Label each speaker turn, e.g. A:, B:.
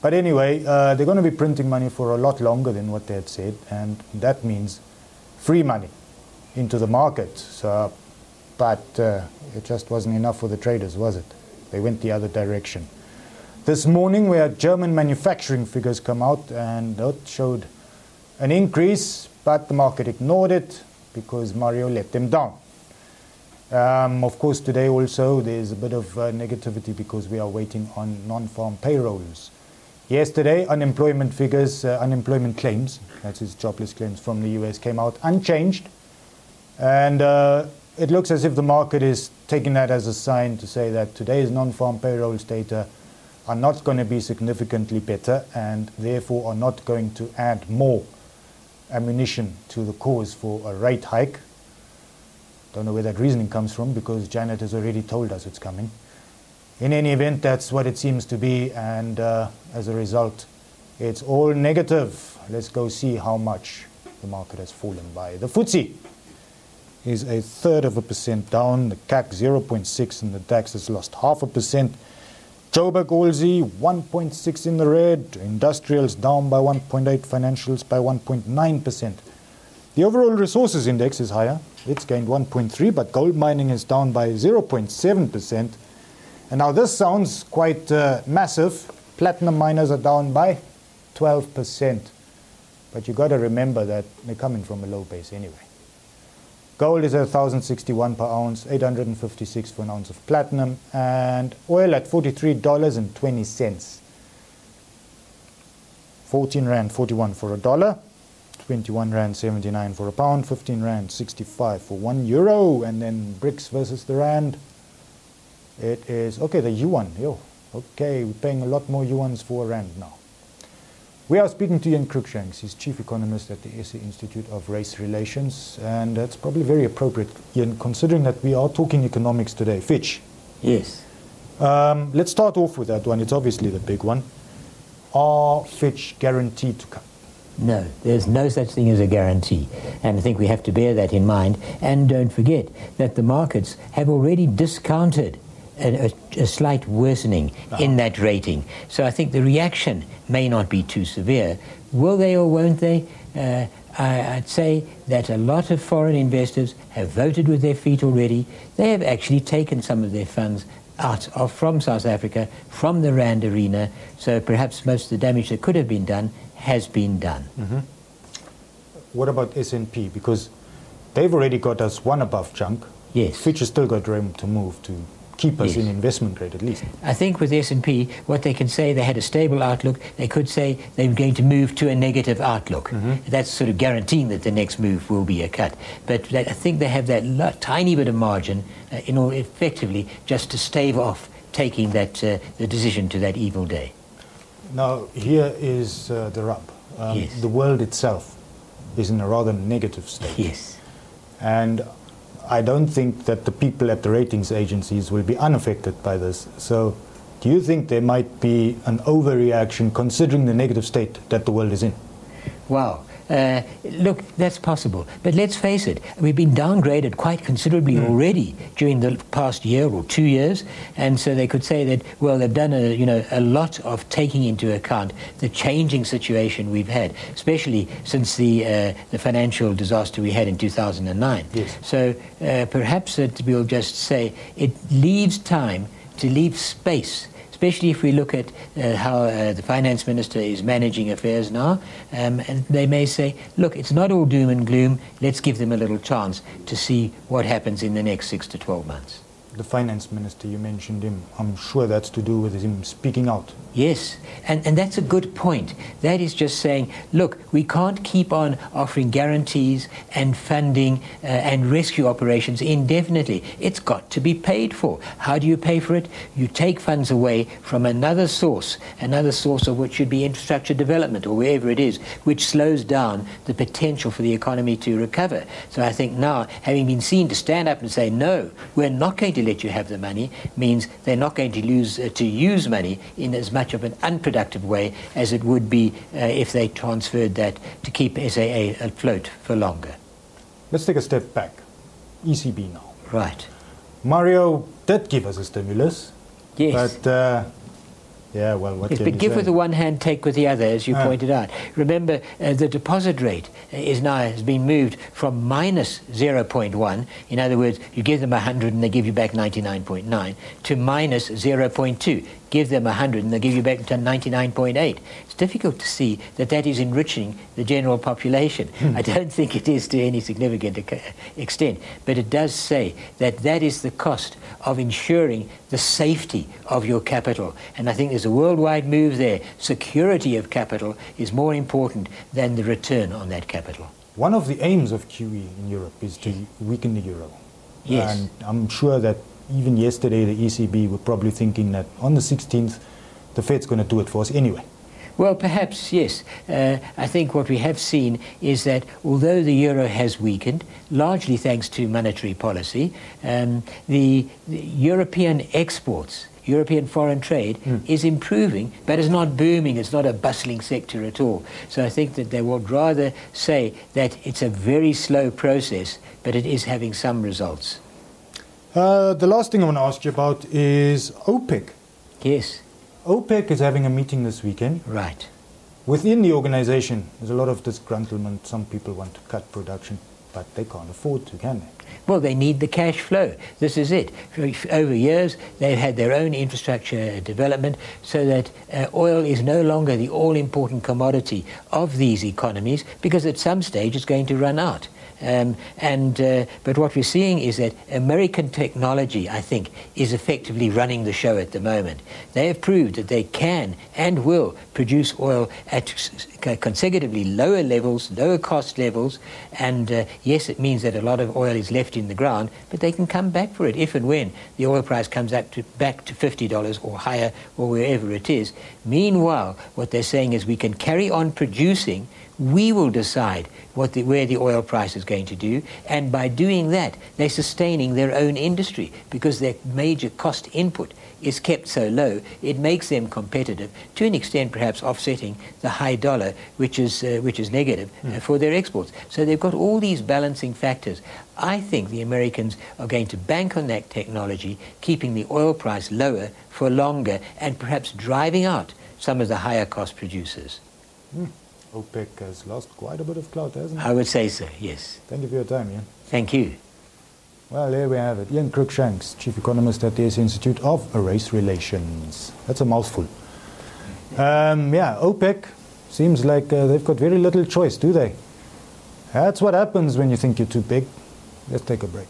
A: But anyway, uh, they're going to be printing money for a lot longer than what they had said, and that means free money into the market. So, but uh, it just wasn't enough for the traders, was it? They went the other direction. This morning we had German manufacturing figures come out, and that showed an increase, but the market ignored it because Mario let them down. Um, of course, today also there's a bit of uh, negativity because we are waiting on non-farm payrolls. Yesterday, unemployment figures, uh, unemployment claims, that's his jobless claims from the US, came out unchanged. And uh, it looks as if the market is taking that as a sign to say that today's non-farm payrolls data are not going to be significantly better and therefore are not going to add more ammunition to the cause for a rate hike. Don't know where that reasoning comes from because Janet has already told us it's coming. In any event, that's what it seems to be, and uh, as a result, it's all negative. Let's go see how much the market has fallen by. The FTSE is a third of a percent down, the CAC 0.6, and the DAX has lost half a percent. Joburg Alsi 1.6 in the red, industrials down by 1.8, financials by 1.9%. The overall resources index is higher, it's gained 1.3, but gold mining is down by 0.7%. And now this sounds quite uh, massive. Platinum miners are down by 12%. But you got to remember that they're coming from a low base anyway. Gold is at 1,061 per ounce, 856 for an ounce of platinum, and oil at $43.20. 14 Rand 41 for a dollar, 21 Rand 79 for a pound, 15 Rand 65 for one euro, and then BRICS versus the Rand. It is, okay, the yuan, yo, okay, we're paying a lot more yuans for a rand now. We are speaking to Ian Cruikshanks, he's chief economist at the SA Institute of Race Relations, and that's probably very appropriate, Ian, considering that we are talking economics today. Fitch.
B: Yes.
A: Um, let's start off with that one. It's obviously the big one. Are Fitch guaranteed to cut?
B: No, there's no such thing as a guarantee. And I think we have to bear that in mind. And don't forget that the markets have already discounted a, a, a slight worsening uh-huh. in that rating. So I think the reaction may not be too severe. Will they or won't they? Uh, I, would say that a lot of foreign investors have voted with their feet already. They have actually taken some of their funds out of from South Africa, from the Rand arena. So perhaps most of the damage that could have been done has been done.
A: Mm-hmm. What about S&P? Because they've already got us one above junk.
B: Yes.
A: Fitch has still got room to move to keep us yes. in investment grade at least.
B: I think with S&P, what they can say, they had a stable outlook. They could say they're going to move to a negative outlook. Mm-hmm. That's sort of guaranteeing that the next move will be a cut. But I think they have that lo- tiny bit of margin uh, in order effectively just to stave off taking that uh, the decision to that evil day.
A: Now, here is uh, the rub. Um,
B: yes.
A: The world itself is in a rather negative state.
B: Yes.
A: And I don't think that the people at the ratings agencies will be unaffected by this. So, do you think there might be an overreaction considering the negative state that the world is in?
B: Wow. Uh, look, that's possible. But let's face it, we've been downgraded quite considerably mm. already during the past year or two years. And so they could say that, well, they've done a, you know, a lot of taking into account the changing situation we've had, especially since the, uh, the financial disaster we had in 2009.
A: Yes.
B: So uh, perhaps it, we'll just say it leaves time to leave space especially if we look at uh, how uh, the finance minister is managing affairs now. Um, and they may say, look, it's not all doom and gloom. Let's give them a little chance to see what happens in the next six to 12 months
A: the finance minister, you mentioned him. I'm sure that's to do with him speaking out.
B: Yes, and, and that's a good point. That is just saying, look, we can't keep on offering guarantees and funding uh, and rescue operations indefinitely. It's got to be paid for. How do you pay for it? You take funds away from another source, another source of which should be infrastructure development or wherever it is, which slows down the potential for the economy to recover. So I think now, having been seen to stand up and say, no, we're not going to let you have the money means they're not going to lose uh, to use money in as much of an unproductive way as it would be uh, if they transferred that to keep SAA afloat for longer.
A: Let's take a step back. ECB now.
B: Right.
A: Mario did give us a stimulus.
B: Yes.
A: But uh, Yeah, well, what
B: Yes, but
A: you
B: give with the one hand, take with the other, as you
A: Ah.
B: pointed out. Remember, uh, the deposit rate is now has been moved from minus 0.1. In other words, you give them 100 and they give you back 99.9 to minus 0.2. Give them 100 and they give you back to 99.8. It's difficult to see that that is enriching the general population. Hmm. I don't think it is to any significant extent, but it does say that that is the cost of ensuring the safety of your capital. And I think there's a worldwide move there. Security of capital is more important than the return on that capital.
A: One of the aims of QE in Europe is to weaken the euro.
B: Yes.
A: And I'm sure that even yesterday the ECB were probably thinking that on the 16th the Fed's going to do it for us anyway.
B: Well, perhaps, yes. Uh, I think what we have seen is that although the euro has weakened, largely thanks to monetary policy, um, the, the European exports, European foreign trade, is improving, but it's not booming. It's not a bustling sector at all. So I think that they would rather say that it's a very slow process, but it is having some results.
A: Uh, the last thing I want to ask you about is OPEC.
B: Yes,
A: OPEC is having a meeting this weekend.
B: right.
A: Within the organization, there's a lot of disgruntlement. Some people want to cut production, but they can't afford to, can they?
B: Well, they need the cash flow. This is it. Over years, they've had their own infrastructure development so that uh, oil is no longer the all important commodity of these economies because at some stage it's going to run out. Um, and, uh, but what we're seeing is that American technology, I think, is effectively running the show at the moment. They have proved that they can and will produce oil at consecutively lower levels, lower cost levels, and uh, yes, it means that a lot of oil is left in the ground, but they can come back for it if and when the oil price comes up to, back to $50 or higher or wherever it is. Meanwhile, what they're saying is we can carry on producing we will decide what the, where the oil price is going to do, and by doing that, they're sustaining their own industry because their major cost input is kept so low, it makes them competitive, to an extent perhaps offsetting the high dollar, which is, uh, which is negative uh, for their exports. So they've got all these balancing factors. I think the Americans are going to bank on that technology, keeping the oil price lower for longer, and perhaps driving out some of the higher cost producers.
A: OPEC has lost quite a bit of clout, hasn't it?
B: I would say so, yes.
A: Thank you for your time, Ian.
B: Thank you.
A: Well, there we have it. Ian Cruikshanks, Chief Economist at the Institute of Race Relations. That's a mouthful. Um, yeah, OPEC seems like uh, they've got very little choice, do they? That's what happens when you think you're too big. Let's take a break.